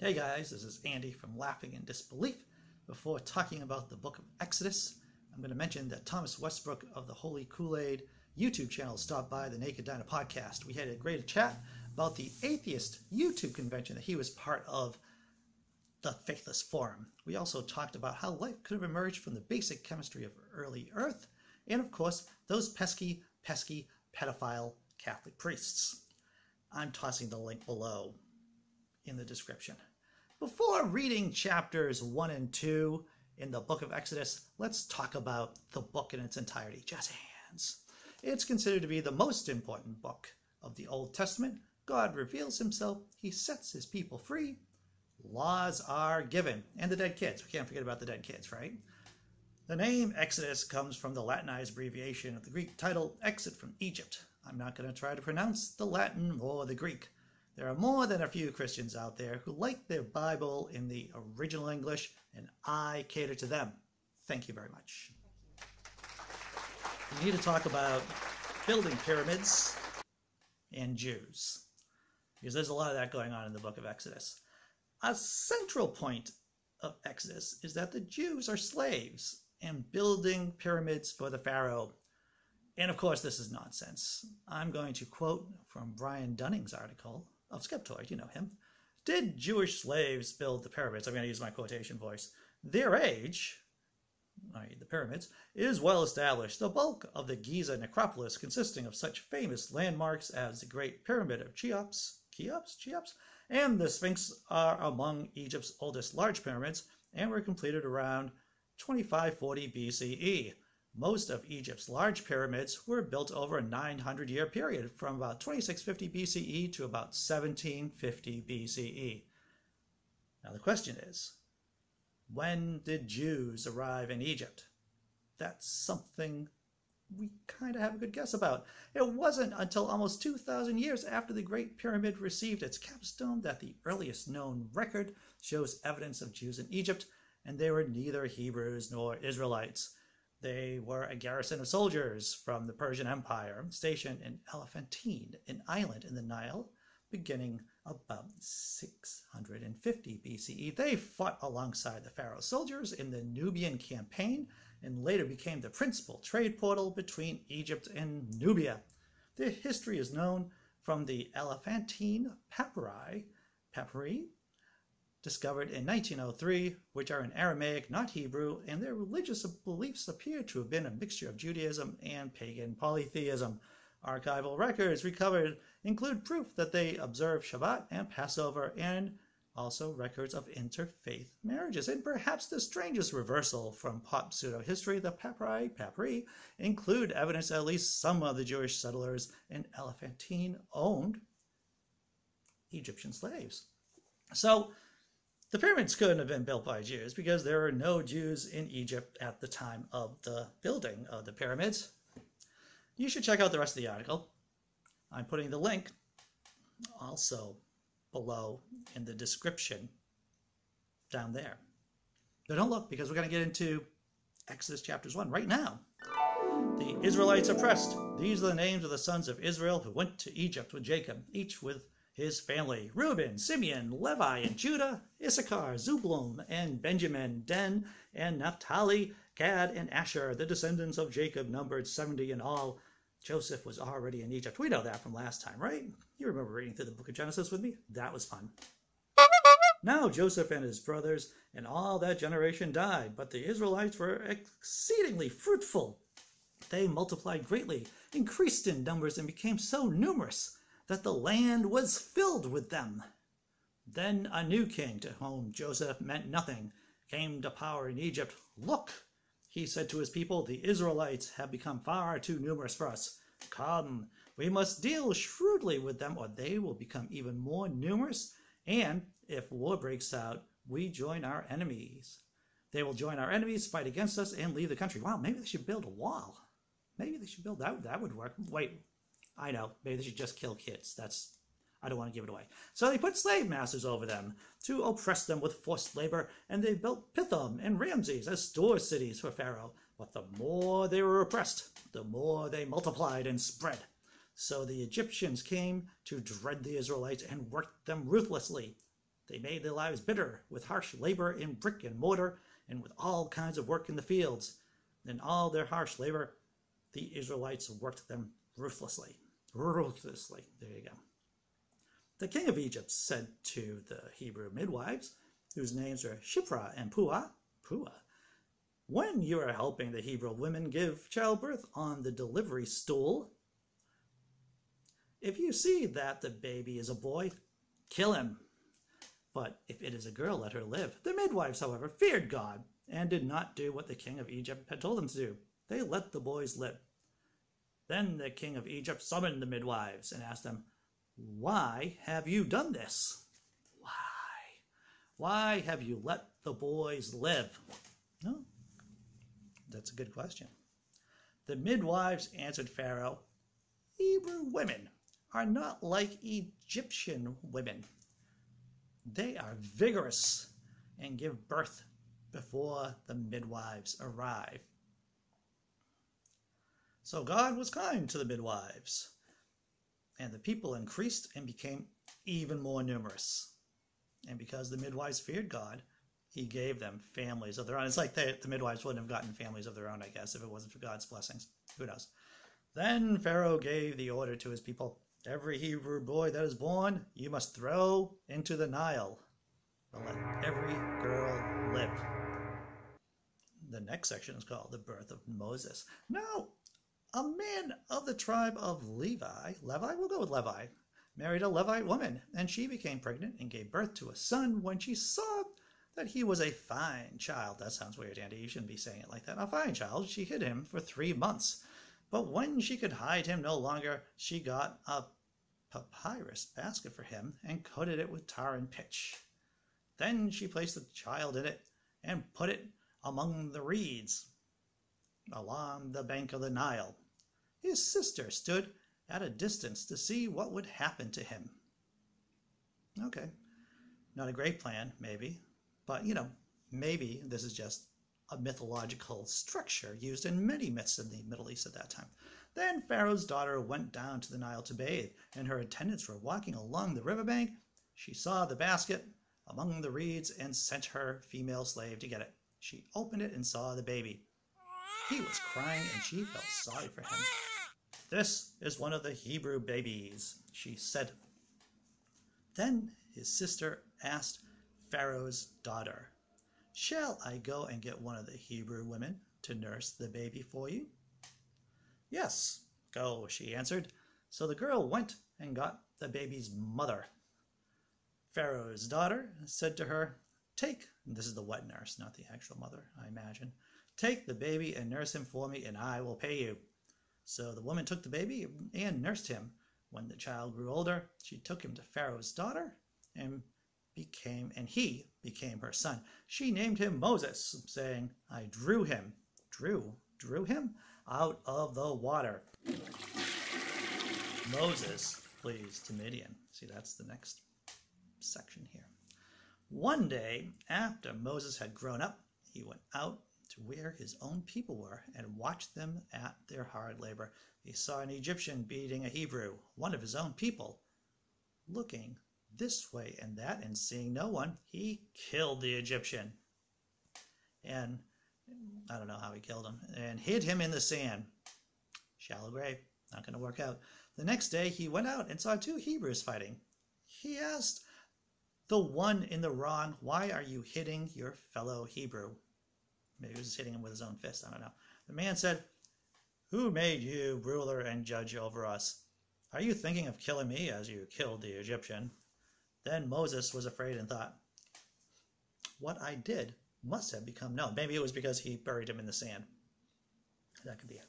Hey guys, this is Andy from Laughing in Disbelief. Before talking about the book of Exodus, I'm going to mention that Thomas Westbrook of the Holy Kool Aid YouTube channel stopped by the Naked Diner podcast. We had a great chat about the atheist YouTube convention that he was part of, the Faithless Forum. We also talked about how life could have emerged from the basic chemistry of early Earth, and of course, those pesky, pesky, pedophile Catholic priests. I'm tossing the link below in the description. Before reading chapters 1 and 2 in the book of Exodus, let's talk about the book in its entirety. Jazz hands. It's considered to be the most important book of the Old Testament. God reveals himself, he sets his people free, laws are given, and the dead kids. We can't forget about the dead kids, right? The name Exodus comes from the Latinized abbreviation of the Greek title Exit from Egypt. I'm not going to try to pronounce the Latin or the Greek. There are more than a few Christians out there who like their Bible in the original English, and I cater to them. Thank you very much. We need to talk about building pyramids and Jews, because there's a lot of that going on in the book of Exodus. A central point of Exodus is that the Jews are slaves and building pyramids for the Pharaoh. And of course, this is nonsense. I'm going to quote from Brian Dunning's article of Skeptoid, you know him. Did Jewish slaves build the pyramids? I'm going to use my quotation voice. Their age, i.e., the pyramids, is well established. The bulk of the Giza necropolis, consisting of such famous landmarks as the Great Pyramid of Cheops, Cheops, Cheops, and the Sphinx, are among Egypt's oldest large pyramids and were completed around 2540 BCE. Most of Egypt's large pyramids were built over a 900 year period from about 2650 BCE to about 1750 BCE. Now the question is, when did Jews arrive in Egypt? That's something we kind of have a good guess about. It wasn't until almost 2,000 years after the Great Pyramid received its capstone that the earliest known record shows evidence of Jews in Egypt, and they were neither Hebrews nor Israelites. They were a garrison of soldiers from the Persian Empire stationed in Elephantine, an island in the Nile, beginning about 650 BCE. They fought alongside the Pharaoh's soldiers in the Nubian campaign and later became the principal trade portal between Egypt and Nubia. Their history is known from the Elephantine papyri, papyri discovered in 1903, which are in Aramaic, not Hebrew, and their religious beliefs appear to have been a mixture of Judaism and pagan polytheism. Archival records recovered include proof that they observed Shabbat and Passover, and also records of interfaith marriages. And perhaps the strangest reversal from pop pseudo history, the papyri papyri include evidence that at least some of the Jewish settlers in Elephantine owned Egyptian slaves. So the pyramids couldn't have been built by Jews because there were no Jews in Egypt at the time of the building of the pyramids. You should check out the rest of the article. I'm putting the link also below in the description down there. But don't look because we're going to get into Exodus chapters 1 right now. The Israelites oppressed. These are the names of the sons of Israel who went to Egypt with Jacob, each with his family Reuben, Simeon, Levi, and Judah, Issachar, Zebulun, and Benjamin, Dan, and Naphtali, Gad, and Asher. The descendants of Jacob numbered 70 in all. Joseph was already in Egypt. We know that from last time, right? You remember reading through the book of Genesis with me? That was fun. Now Joseph and his brothers and all that generation died, but the Israelites were exceedingly fruitful. They multiplied greatly, increased in numbers, and became so numerous that the land was filled with them. Then a new king, to whom Joseph meant nothing, came to power in Egypt. Look, he said to his people, the Israelites have become far too numerous for us. Come, we must deal shrewdly with them, or they will become even more numerous. And if war breaks out, we join our enemies. They will join our enemies, fight against us, and leave the country. Wow, maybe they should build a wall. Maybe they should build that. That would work. Wait, I know, maybe they should just kill kids. That's I don't want to give it away. So they put slave masters over them to oppress them with forced labor, and they built Pithom and Ramses as store cities for Pharaoh. But the more they were oppressed, the more they multiplied and spread. So the Egyptians came to dread the Israelites and worked them ruthlessly. They made their lives bitter with harsh labor in brick and mortar and with all kinds of work in the fields. In all their harsh labor, the Israelites worked them ruthlessly. Ruthlessly. There you go. The king of Egypt said to the Hebrew midwives, whose names are Shiphrah and Puah, Puah, when you are helping the Hebrew women give childbirth on the delivery stool, if you see that the baby is a boy, kill him. But if it is a girl, let her live. The midwives, however, feared God and did not do what the king of Egypt had told them to do. They let the boys live. Then the king of Egypt summoned the midwives and asked them, Why have you done this? Why? Why have you let the boys live? No, that's a good question. The midwives answered Pharaoh, Hebrew women are not like Egyptian women. They are vigorous and give birth before the midwives arrive. So God was kind to the midwives, and the people increased and became even more numerous. And because the midwives feared God, he gave them families of their own. It's like they, the midwives wouldn't have gotten families of their own, I guess, if it wasn't for God's blessings. Who knows? Then Pharaoh gave the order to his people Every Hebrew boy that is born, you must throw into the Nile, but let every girl live. The next section is called the birth of Moses. Now, a man of the tribe of Levi, Levi, we'll go with Levi, married a Levite woman, and she became pregnant and gave birth to a son when she saw that he was a fine child. That sounds weird, Andy. You shouldn't be saying it like that. A fine child. She hid him for three months. But when she could hide him no longer, she got a papyrus basket for him and coated it with tar and pitch. Then she placed the child in it and put it among the reeds along the bank of the Nile. His sister stood at a distance to see what would happen to him. Okay, not a great plan, maybe, but you know, maybe this is just a mythological structure used in many myths in the Middle East at that time. Then Pharaoh's daughter went down to the Nile to bathe, and her attendants were walking along the river bank. She saw the basket among the reeds and sent her female slave to get it. She opened it and saw the baby. He was crying and she felt sorry for him. This is one of the Hebrew babies, she said. Then his sister asked Pharaoh's daughter, Shall I go and get one of the Hebrew women to nurse the baby for you? Yes, go, she answered. So the girl went and got the baby's mother. Pharaoh's daughter said to her, Take, this is the wet nurse, not the actual mother, I imagine. Take the baby and nurse him for me, and I will pay you. So the woman took the baby and nursed him. When the child grew older, she took him to Pharaoh's daughter and became and he became her son. She named him Moses, saying, I drew him. Drew? Drew him? out of the water. Moses flees to Midian. See, that's the next section here. One day, after Moses had grown up, he went out where his own people were and watched them at their hard labor. He saw an Egyptian beating a Hebrew, one of his own people. Looking this way and that and seeing no one, he killed the Egyptian. And I don't know how he killed him, and hid him in the sand. Shallow grave, not going to work out. The next day he went out and saw two Hebrews fighting. He asked the one in the wrong, Why are you hitting your fellow Hebrew? Maybe he was hitting him with his own fist, I don't know. The man said, Who made you ruler and judge over us? Are you thinking of killing me as you killed the Egyptian? Then Moses was afraid and thought, What I did must have become known. Maybe it was because he buried him in the sand. That could be it.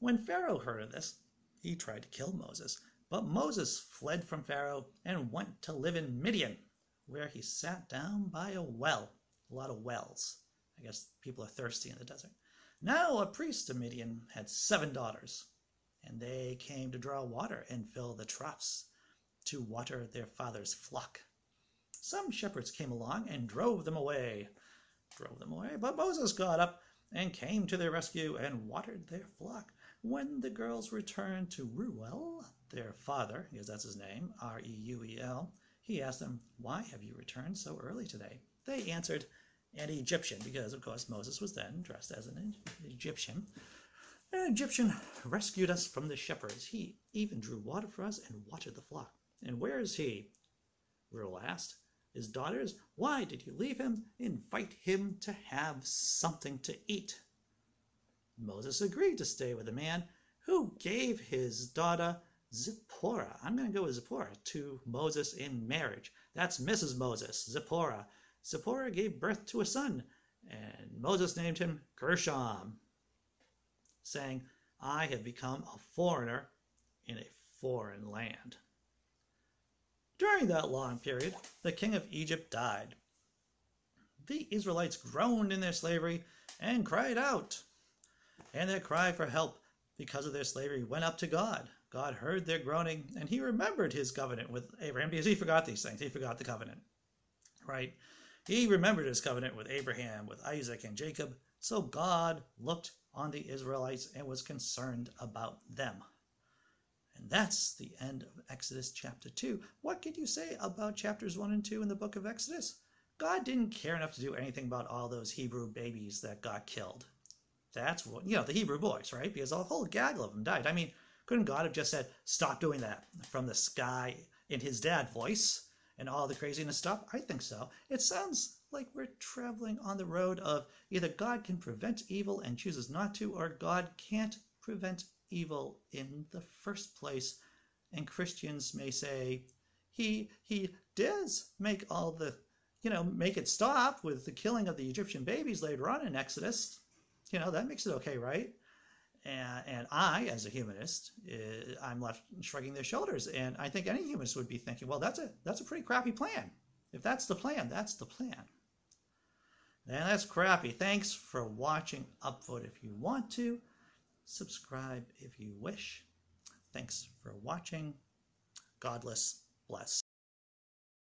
When Pharaoh heard of this, he tried to kill Moses. But Moses fled from Pharaoh and went to live in Midian, where he sat down by a well. A lot of wells. I guess people are thirsty in the desert. Now a priest of Midian had seven daughters, and they came to draw water and fill the troughs to water their father's flock. Some shepherds came along and drove them away drove them away. But Moses got up and came to their rescue and watered their flock. When the girls returned to Reuel, their father, because that's his name, R E U E L, He asked them, Why have you returned so early today? They answered, An Egyptian, because of course Moses was then dressed as an Egyptian. An Egyptian rescued us from the shepherds. He even drew water for us and watered the flock. And where is he? Reuel asked. His daughters, why did you leave him? Invite him to have something to eat. Moses agreed to stay with the man who gave his daughter Zipporah. I'm going to go with Zipporah to Moses in marriage. That's Mrs. Moses, Zipporah. Zipporah gave birth to a son, and Moses named him Gershom, saying, I have become a foreigner in a foreign land. During that long period, the king of Egypt died. The Israelites groaned in their slavery and cried out and their cry for help because of their slavery went up to God. God heard their groaning and he remembered his covenant with Abraham because he forgot these things. He forgot the covenant, right? He remembered his covenant with Abraham, with Isaac, and Jacob. So God looked on the Israelites and was concerned about them. And that's the end of Exodus chapter 2. What could you say about chapters 1 and 2 in the book of Exodus? God didn't care enough to do anything about all those Hebrew babies that got killed. That's what, you know, the Hebrew boys, right? Because a whole gaggle of them died. I mean, couldn't God have just said, stop doing that from the sky in his dad voice and all the craziness stuff? I think so. It sounds like we're traveling on the road of either God can prevent evil and chooses not to, or God can't prevent evil in the first place. And Christians may say, he he does make all the you know make it stop with the killing of the Egyptian babies later on in Exodus you know, that makes it okay, right? And, and I, as a humanist, uh, I'm left shrugging their shoulders. And I think any humanist would be thinking, well, that's a that's a pretty crappy plan. If that's the plan, that's the plan. And that's crappy. Thanks for watching Upvote if you want to. Subscribe if you wish. Thanks for watching. Godless bless.